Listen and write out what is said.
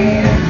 Yeah.